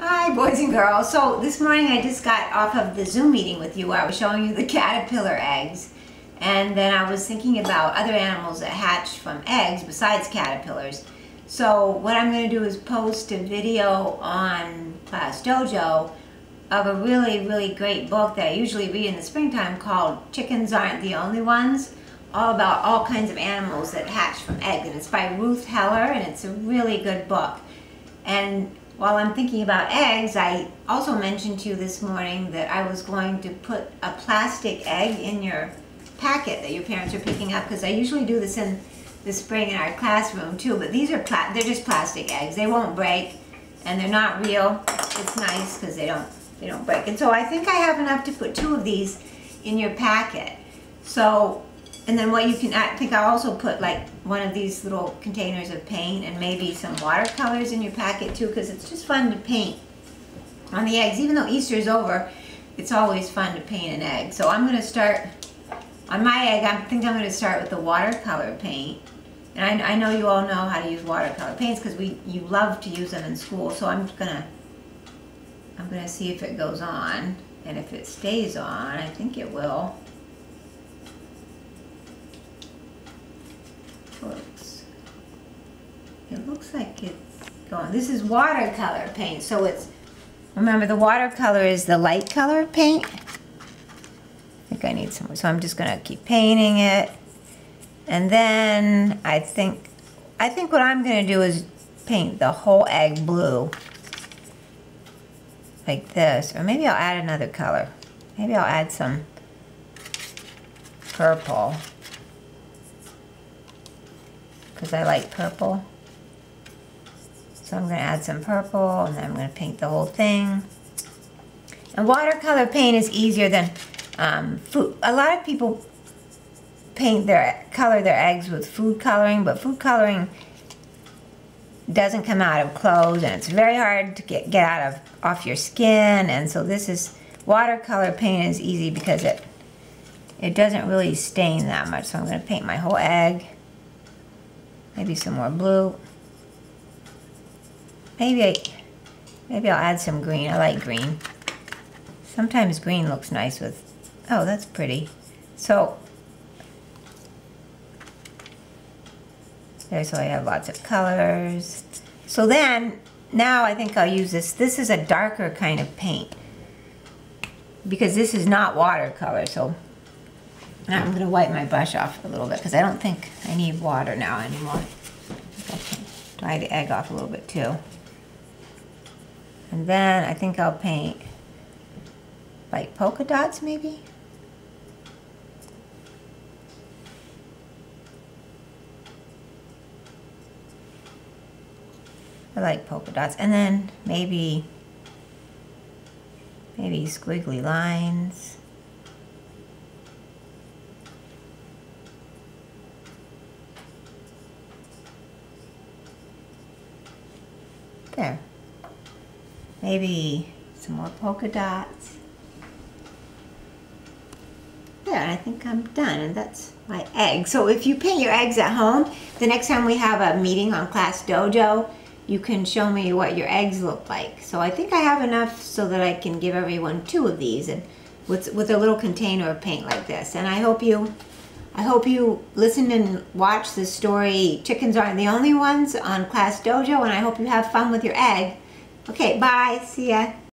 Hi, boys and girls. So this morning I just got off of the Zoom meeting with you where I was showing you the caterpillar eggs. And then I was thinking about other animals that hatch from eggs besides caterpillars. So what I'm going to do is post a video on uh, Class Dojo of a really, really great book that I usually read in the springtime called Chickens Aren't the Only Ones, all about all kinds of animals that hatch from eggs. And it's by Ruth Heller, and it's a really good book. And while I'm thinking about eggs, I also mentioned to you this morning that I was going to put a plastic egg in your packet that your parents are picking up because I usually do this in the spring in our classroom too, but these are they're just plastic eggs. They won't break and they're not real. It's nice because they don't they don't break. And so I think I have enough to put two of these in your packet. So and then what you can, I think I'll also put like one of these little containers of paint and maybe some watercolors in your packet too because it's just fun to paint on the eggs. Even though Easter is over, it's always fun to paint an egg. So I'm going to start, on my egg, I think I'm going to start with the watercolor paint. And I, I know you all know how to use watercolor paints because we you love to use them in school. So I'm to, I'm to see if it goes on. And if it stays on, I think it will. Looks. It looks like it's. This is watercolor paint, so it's, remember the watercolor is the light color paint. I think I need some, so I'm just gonna keep painting it. And then I think, I think what I'm gonna do is paint the whole egg blue. Like this, or maybe I'll add another color. Maybe I'll add some purple because I like purple. So I'm going to add some purple and then I'm going to paint the whole thing. And watercolor paint is easier than um, food. A lot of people paint their color their eggs with food coloring, but food coloring doesn't come out of clothes and it's very hard to get, get out of off your skin and so this is watercolor paint is easy because it it doesn't really stain that much so I'm going to paint my whole egg Maybe some more blue. Maybe I, maybe I'll add some green. I like green. Sometimes green looks nice with, oh, that's pretty. So, there, so I have lots of colors. So then, now I think I'll use this. This is a darker kind of paint because this is not watercolor. So I'm going to wipe my brush off a little bit because I don't think I need water now anymore. Dry the egg off a little bit too. And then I think I'll paint like polka dots maybe. I like polka dots. And then maybe, maybe squiggly lines. There. Maybe some more polka dots. There, I think I'm done, and that's my egg. So if you paint your eggs at home, the next time we have a meeting on Class Dojo, you can show me what your eggs look like. So I think I have enough so that I can give everyone two of these and with, with a little container of paint like this. And I hope you I hope you listen and watch the story Chickens Aren't the Only Ones on Class Dojo, and I hope you have fun with your egg. Okay, bye. See ya.